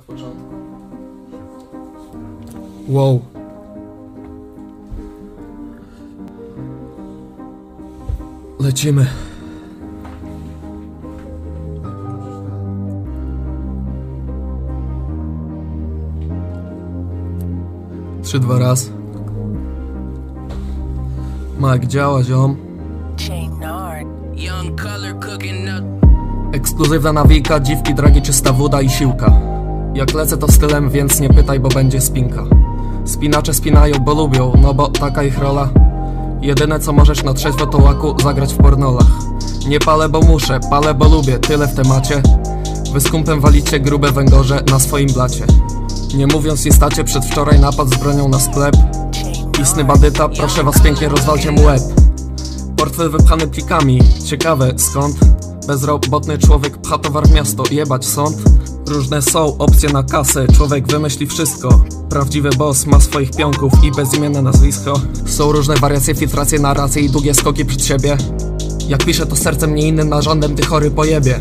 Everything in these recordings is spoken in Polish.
W początku. Wow. Lecimy. Trzy, dwa raz. Mike działa, ziom. Ekskluzywna nawika, dziwki, dragi, czysta woda i siłka. Jak lecę to stylem, więc nie pytaj, bo będzie spinka. Spinacze spinają, bo lubią, no bo taka ich rola. Jedyne co możesz na trzeźwo to łaku zagrać w pornolach. Nie palę, bo muszę, palę, bo lubię, tyle w temacie. Wy z kumpem walicie grube węgorze na swoim blacie. Nie mówiąc nie stacie, przedwczoraj napad z bronią na sklep. Istny bandyta, proszę was pięknie rozwalcie mu łeb. Portfel wypchany plikami, ciekawe skąd Bezrobotny człowiek pcha towar w miasto, jebać sąd Różne są opcje na kasę, człowiek wymyśli wszystko. Prawdziwy boss ma swoich pionków i bezimienne nazwisko. Są różne wariacje, filtracje, narracje i długie skoki przed siebie. Jak piszę to sercem nie innym narządem, ty chory pojebie.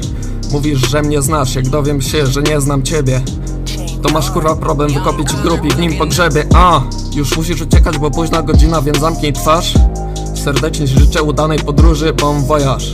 Mówisz, że mnie znasz, jak dowiem się, że nie znam ciebie. To masz kurwa problem, wykopię ci grób i w nim pogrzebie. A, już musisz uciekać, bo późna godzina, więc zamknij twarz. Serdecznie życzę udanej podróży, bon voyage